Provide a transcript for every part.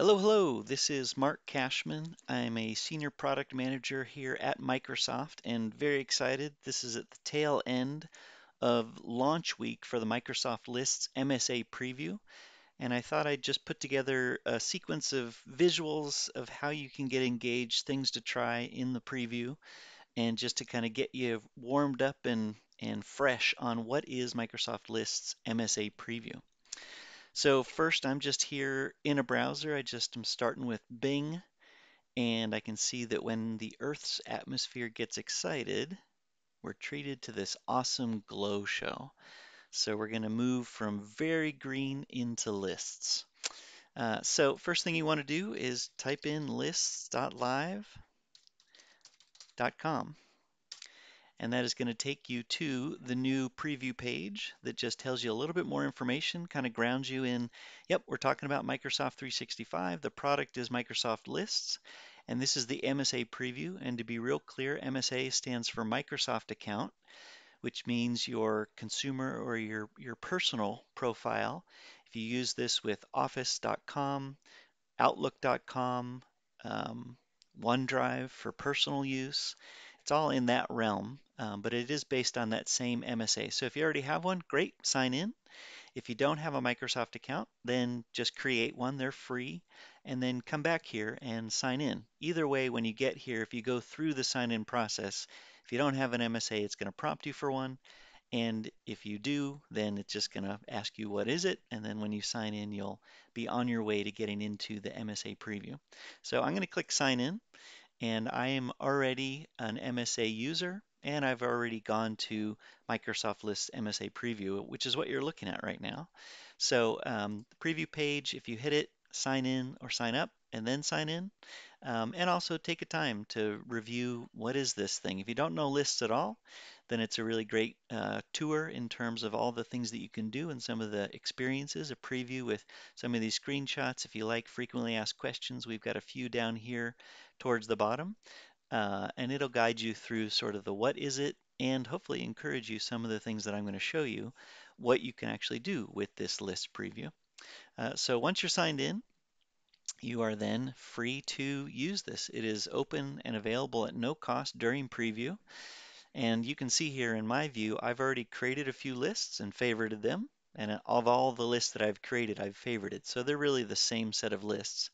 Hello, hello. This is Mark Cashman. I'm a senior product manager here at Microsoft and very excited. This is at the tail end of launch week for the Microsoft Lists MSA preview. And I thought I'd just put together a sequence of visuals of how you can get engaged, things to try in the preview, and just to kind of get you warmed up and, and fresh on what is Microsoft Lists MSA preview. So first I'm just here in a browser. I just am starting with Bing and I can see that when the Earth's atmosphere gets excited, we're treated to this awesome glow show. So we're going to move from very green into lists. Uh, so first thing you want to do is type in lists.live.com and that is going to take you to the new preview page that just tells you a little bit more information, kind of grounds you in, yep, we're talking about Microsoft 365. The product is Microsoft Lists, and this is the MSA preview. And to be real clear, MSA stands for Microsoft account, which means your consumer or your, your personal profile. If you use this with office.com, outlook.com, um, OneDrive for personal use, it's all in that realm, um, but it is based on that same MSA. So if you already have one, great, sign in. If you don't have a Microsoft account, then just create one. They're free. And then come back here and sign in. Either way, when you get here, if you go through the sign in process, if you don't have an MSA, it's going to prompt you for one. And if you do, then it's just going to ask you what is it. And then when you sign in, you'll be on your way to getting into the MSA preview. So I'm going to click sign in and I am already an MSA user and I've already gone to Microsoft Lists MSA Preview, which is what you're looking at right now. So um, the preview page, if you hit it, sign in or sign up and then sign in. Um, and also take a time to review what is this thing. If you don't know lists at all, then it's a really great uh, tour in terms of all the things that you can do and some of the experiences, a preview with some of these screenshots. If you like frequently asked questions, we've got a few down here towards the bottom. Uh, and it'll guide you through sort of the what is it and hopefully encourage you some of the things that I'm going to show you what you can actually do with this list preview. Uh, so once you're signed in, you are then free to use this. It is open and available at no cost during preview. And you can see here in my view, I've already created a few lists and favorited them. And of all the lists that I've created, I've favorited. So they're really the same set of lists.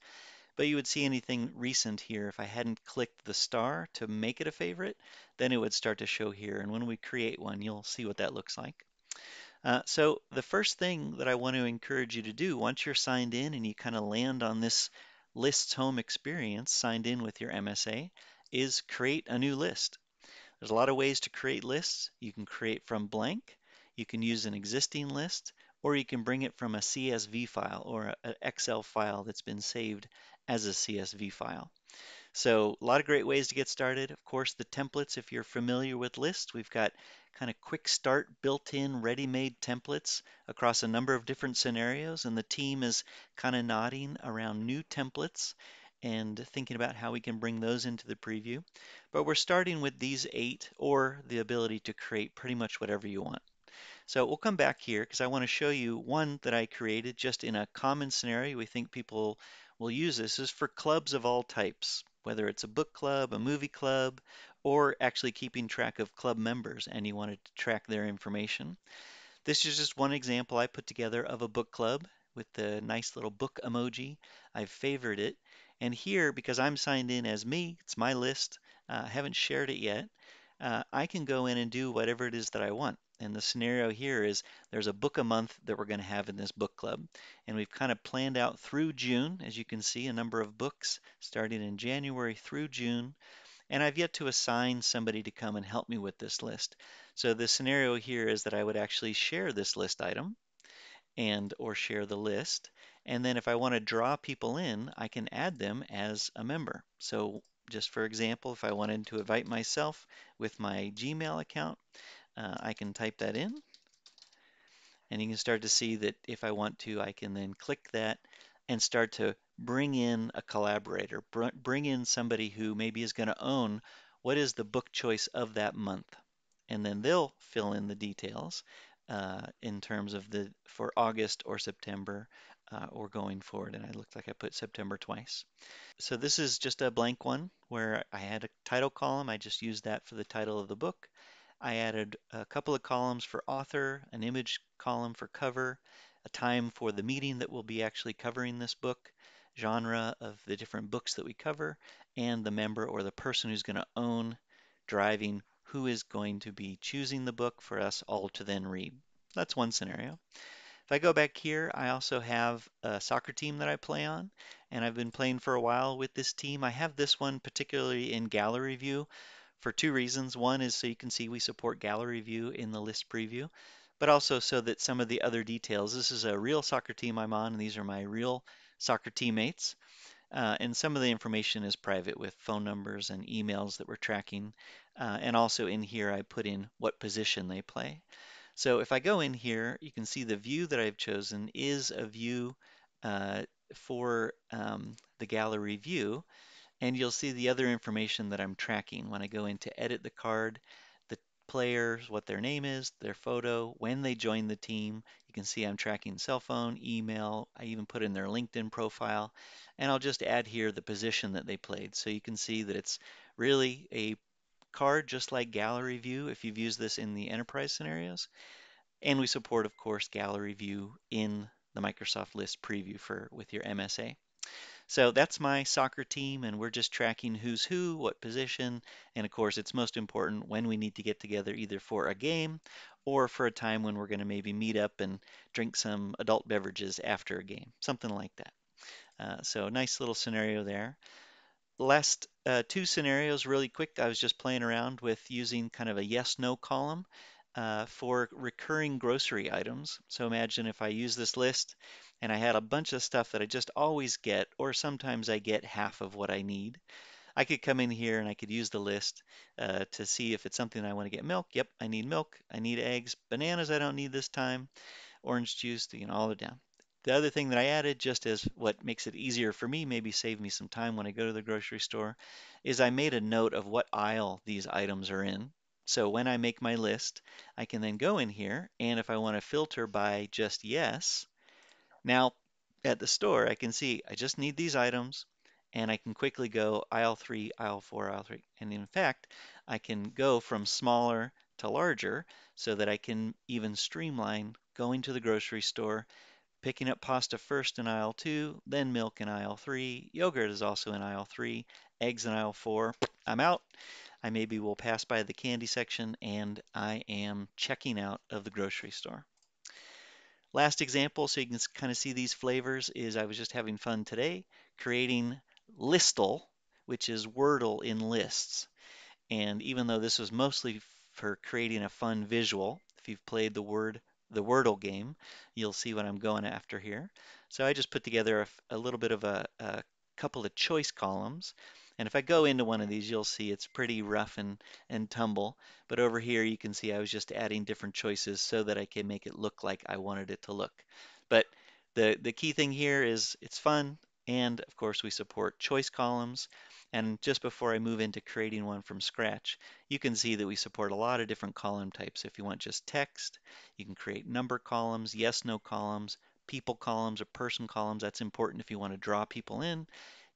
But you would see anything recent here. If I hadn't clicked the star to make it a favorite, then it would start to show here. And when we create one, you'll see what that looks like. Uh, so the first thing that I want to encourage you to do once you're signed in and you kind of land on this lists home experience signed in with your MSA is create a new list. There's a lot of ways to create lists. You can create from blank, you can use an existing list, or you can bring it from a CSV file or an Excel file that's been saved as a CSV file. So a lot of great ways to get started. Of course, the templates, if you're familiar with lists, we've got kind of quick start built-in ready-made templates across a number of different scenarios and the team is kind of nodding around new templates and thinking about how we can bring those into the preview. But we're starting with these eight or the ability to create pretty much whatever you want. So we'll come back here because I want to show you one that I created just in a common scenario. We think people will use this is for clubs of all types, whether it's a book club, a movie club, or actually keeping track of club members and you wanted to track their information. This is just one example I put together of a book club with the nice little book emoji. I've favored it. And here, because I'm signed in as me, it's my list, uh, I haven't shared it yet, uh, I can go in and do whatever it is that I want. And the scenario here is there's a book a month that we're going to have in this book club. And we've kind of planned out through June, as you can see, a number of books starting in January through June. And I've yet to assign somebody to come and help me with this list. So the scenario here is that I would actually share this list item and or share the list. And then if I want to draw people in, I can add them as a member. So just for example, if I wanted to invite myself with my Gmail account, uh, I can type that in. And you can start to see that if I want to, I can then click that and start to bring in a collaborator, br bring in somebody who maybe is going to own what is the book choice of that month. And then they'll fill in the details uh, in terms of the for August or September uh, or going forward. And I looked like I put September twice. So this is just a blank one where I had a title column. I just used that for the title of the book. I added a couple of columns for author, an image column for cover, a time for the meeting that we'll be actually covering this book, genre of the different books that we cover, and the member or the person who's going to own, driving, who is going to be choosing the book for us all to then read. That's one scenario. If I go back here, I also have a soccer team that I play on, and I've been playing for a while with this team. I have this one particularly in gallery view for two reasons. One is so you can see we support gallery view in the list preview, but also so that some of the other details, this is a real soccer team I'm on, and these are my real soccer teammates. Uh, and some of the information is private with phone numbers and emails that we're tracking. Uh, and also in here, I put in what position they play. So if I go in here, you can see the view that I've chosen is a view uh, for um, the gallery view. And you'll see the other information that I'm tracking when I go in to edit the card, the players, what their name is, their photo, when they joined the team. You can see I'm tracking cell phone, email, I even put in their LinkedIn profile. And I'll just add here the position that they played. So you can see that it's really a card just like gallery view if you've used this in the enterprise scenarios. And we support, of course, gallery view in the Microsoft List preview for with your MSA. So that's my soccer team, and we're just tracking who's who, what position, and of course, it's most important when we need to get together either for a game or for a time when we're going to maybe meet up and drink some adult beverages after a game, something like that. Uh, so nice little scenario there last uh, two scenarios really quick. I was just playing around with using kind of a yes no column uh, for recurring grocery items. So imagine if I use this list and I had a bunch of stuff that I just always get, or sometimes I get half of what I need. I could come in here and I could use the list uh, to see if it's something I want to get milk. Yep, I need milk. I need eggs. Bananas I don't need this time. Orange juice, you know, all the down. The other thing that I added, just as what makes it easier for me, maybe save me some time when I go to the grocery store, is I made a note of what aisle these items are in. So when I make my list, I can then go in here, and if I want to filter by just yes, now at the store, I can see I just need these items, and I can quickly go aisle 3, aisle 4, aisle 3. And in fact, I can go from smaller to larger so that I can even streamline going to the grocery store Picking up pasta first in aisle 2, then milk in aisle 3. Yogurt is also in aisle 3. Eggs in aisle 4. I'm out. I maybe will pass by the candy section and I am checking out of the grocery store. Last example, so you can kind of see these flavors, is I was just having fun today creating Listle, which is Wordle in lists. And even though this was mostly for creating a fun visual, if you've played the word the Wordle game, you'll see what I'm going after here. So I just put together a, a little bit of a, a couple of choice columns. And if I go into one of these, you'll see it's pretty rough and, and tumble. But over here, you can see I was just adding different choices so that I can make it look like I wanted it to look. But the, the key thing here is it's fun. And of course, we support choice columns. And just before I move into creating one from scratch, you can see that we support a lot of different column types. If you want just text, you can create number columns, yes, no columns, people columns or person columns. That's important if you want to draw people in,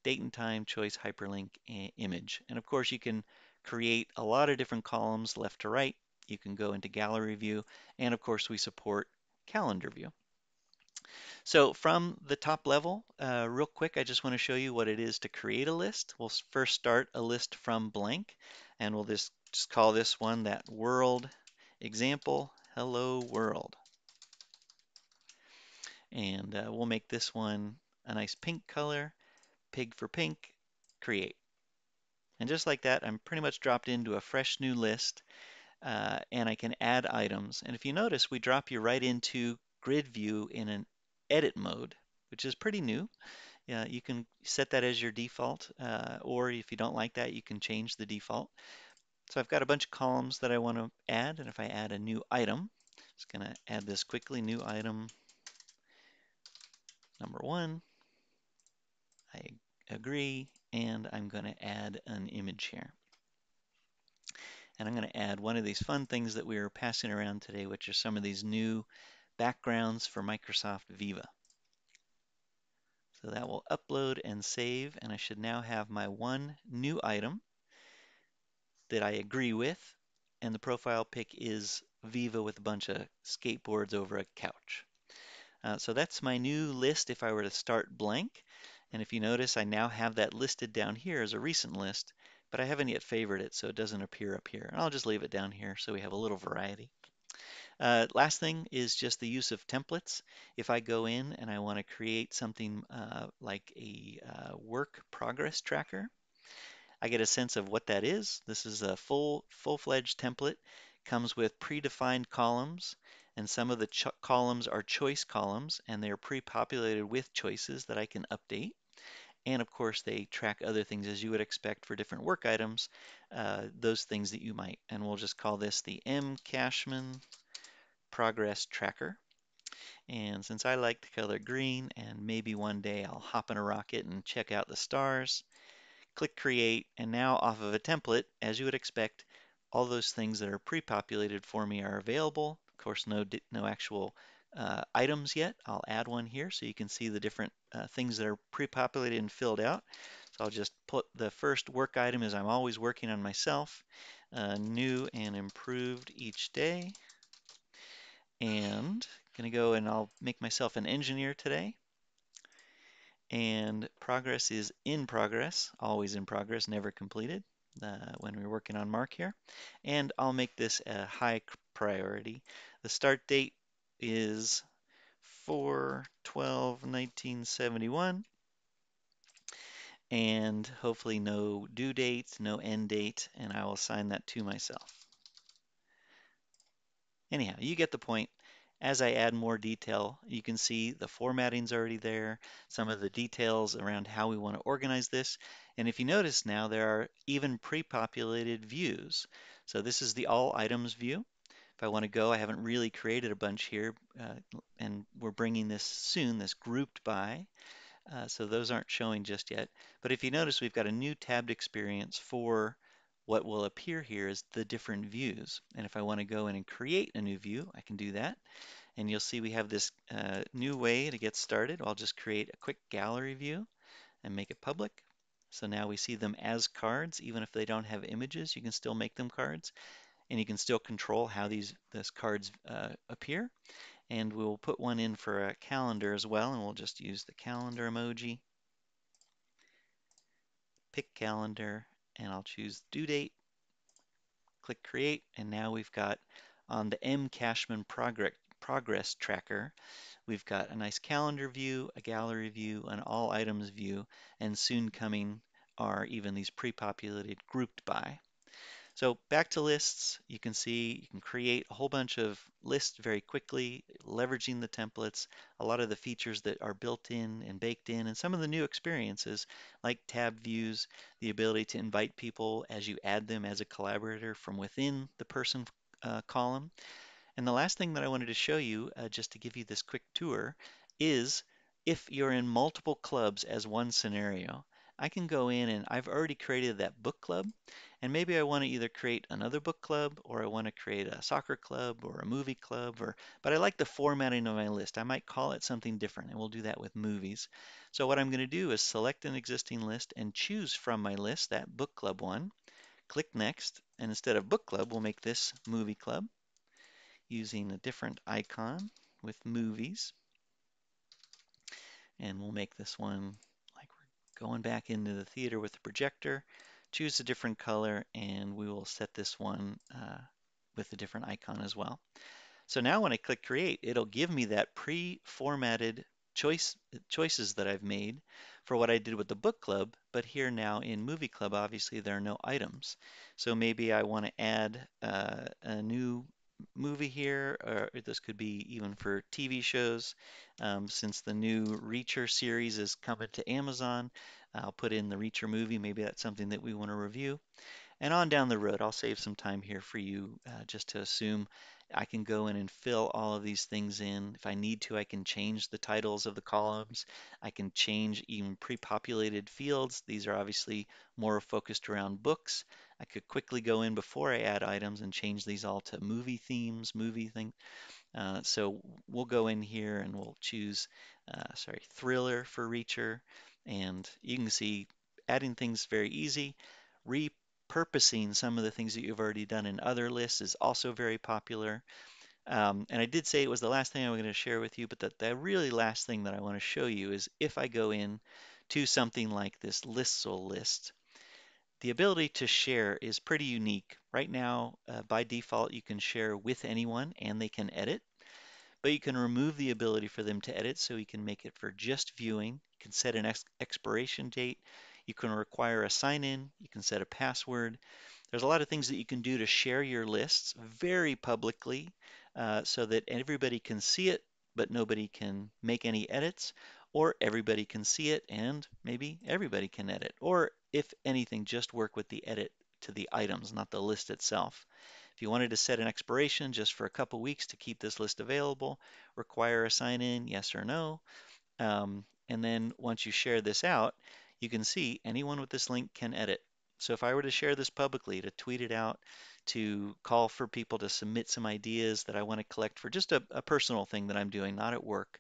date and time, choice, hyperlink, image. And of course, you can create a lot of different columns left to right. You can go into gallery view, and of course, we support calendar view. So from the top level, uh, real quick, I just want to show you what it is to create a list. We'll first start a list from blank, and we'll just, just call this one that world example, hello world. And uh, we'll make this one a nice pink color, pig for pink, create. And just like that, I'm pretty much dropped into a fresh new list, uh, and I can add items. And if you notice, we drop you right into grid view in an edit mode, which is pretty new. You can set that as your default, uh, or if you don't like that, you can change the default. So I've got a bunch of columns that I want to add, and if I add a new item, I'm just going to add this quickly, new item number one, I agree, and I'm going to add an image here. And I'm going to add one of these fun things that we were passing around today, which are some of these new backgrounds for Microsoft Viva. So that will upload and save, and I should now have my one new item that I agree with, and the profile pic is Viva with a bunch of skateboards over a couch. Uh, so that's my new list if I were to start blank. And if you notice, I now have that listed down here as a recent list, but I haven't yet favored it, so it doesn't appear up here. And I'll just leave it down here so we have a little variety. Uh, last thing is just the use of templates. If I go in and I want to create something uh, like a uh, work progress tracker, I get a sense of what that is. This is a full, full-fledged template. Comes with predefined columns, and some of the columns are choice columns, and they're pre-populated with choices that I can update. And of course, they track other things as you would expect for different work items, uh, those things that you might. And we'll just call this the M. Cashman Progress Tracker. And since I like the color green, and maybe one day I'll hop in a rocket and check out the stars, click create, and now off of a template, as you would expect, all those things that are pre-populated for me are available. Of course, no, no actual uh, items yet. I'll add one here so you can see the different uh, things that are pre-populated and filled out. So I'll just put the first work item as I'm always working on myself, uh, new and improved each day. And gonna go and I'll make myself an engineer today and progress is in progress, always in progress, never completed uh, when we're working on Mark here. And I'll make this a high priority. The start date is 4-12-1971 and hopefully no due date, no end date, and I will assign that to myself. Anyhow, you get the point. As I add more detail, you can see the formatting's already there, some of the details around how we want to organize this. And if you notice now, there are even pre-populated views. So this is the all items view. If I want to go, I haven't really created a bunch here, uh, and we're bringing this soon, this grouped by. Uh, so those aren't showing just yet. But if you notice, we've got a new tabbed experience for what will appear here is the different views. And if I want to go in and create a new view, I can do that. And you'll see we have this uh, new way to get started. I'll just create a quick gallery view and make it public. So now we see them as cards, even if they don't have images, you can still make them cards. And you can still control how these, these cards uh, appear. And we'll put one in for a calendar as well, and we'll just use the calendar emoji. Pick calendar, and I'll choose due date, click create, and now we've got on the M Cashman progress, progress tracker, we've got a nice calendar view, a gallery view, an all items view, and soon coming are even these pre-populated grouped by. So back to lists, you can see you can create a whole bunch of lists very quickly, leveraging the templates, a lot of the features that are built in and baked in, and some of the new experiences like tab views, the ability to invite people as you add them as a collaborator from within the person uh, column. And the last thing that I wanted to show you, uh, just to give you this quick tour, is if you're in multiple clubs as one scenario, I can go in and I've already created that book club and maybe I want to either create another book club or I want to create a soccer club or a movie club or but I like the formatting of my list. I might call it something different and we'll do that with movies. So what I'm going to do is select an existing list and choose from my list that book club one. Click next and instead of book club we'll make this movie club using a different icon with movies. And we'll make this one going back into the theater with the projector, choose a different color, and we will set this one uh, with a different icon as well. So now when I click create, it'll give me that pre-formatted choice choices that I've made for what I did with the book club, but here now in movie club, obviously there are no items. So maybe I want to add uh, a new movie here, or this could be even for TV shows. Um, since the new Reacher series is coming to Amazon, I'll put in the Reacher movie. Maybe that's something that we want to review. And on down the road, I'll save some time here for you uh, just to assume I can go in and fill all of these things in. If I need to, I can change the titles of the columns. I can change even pre-populated fields. These are obviously more focused around books. I could quickly go in before I add items and change these all to movie themes, movie thing. Uh, so we'll go in here and we'll choose, uh, sorry, Thriller for Reacher. And you can see adding things very easy. Repurposing some of the things that you've already done in other lists is also very popular. Um, and I did say it was the last thing I'm going to share with you, but the, the really last thing that I want to show you is if I go in to something like this Listserv list, the ability to share is pretty unique. Right now, uh, by default, you can share with anyone and they can edit, but you can remove the ability for them to edit so you can make it for just viewing. You can set an ex expiration date. You can require a sign in. You can set a password. There's a lot of things that you can do to share your lists very publicly uh, so that everybody can see it, but nobody can make any edits or everybody can see it and maybe everybody can edit, or if anything, just work with the edit to the items, not the list itself. If you wanted to set an expiration just for a couple weeks to keep this list available, require a sign in, yes or no. Um, and then once you share this out, you can see anyone with this link can edit. So if I were to share this publicly, to tweet it out, to call for people to submit some ideas that I want to collect for just a, a personal thing that I'm doing, not at work,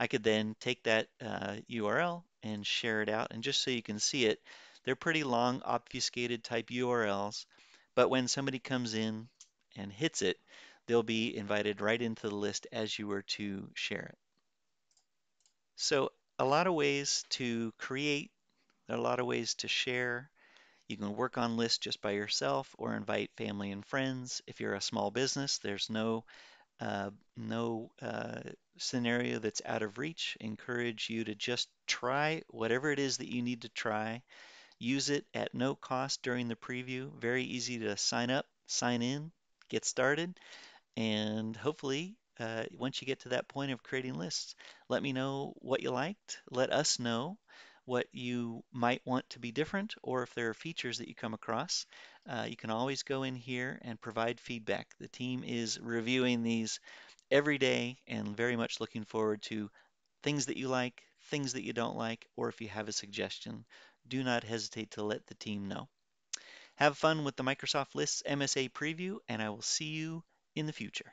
I could then take that uh, URL and share it out. And just so you can see it, they're pretty long obfuscated type URLs. But when somebody comes in and hits it, they'll be invited right into the list as you were to share it. So a lot of ways to create, a lot of ways to share. You can work on lists just by yourself or invite family and friends. If you're a small business, there's no uh, no uh, scenario that's out of reach. Encourage you to just try whatever it is that you need to try. Use it at no cost during the preview. Very easy to sign up, sign in, get started, and hopefully uh, once you get to that point of creating lists, let me know what you liked. Let us know what you might want to be different or if there are features that you come across. Uh, you can always go in here and provide feedback. The team is reviewing these every day and very much looking forward to things that you like, things that you don't like, or if you have a suggestion, do not hesitate to let the team know. Have fun with the Microsoft Lists MSA preview, and I will see you in the future.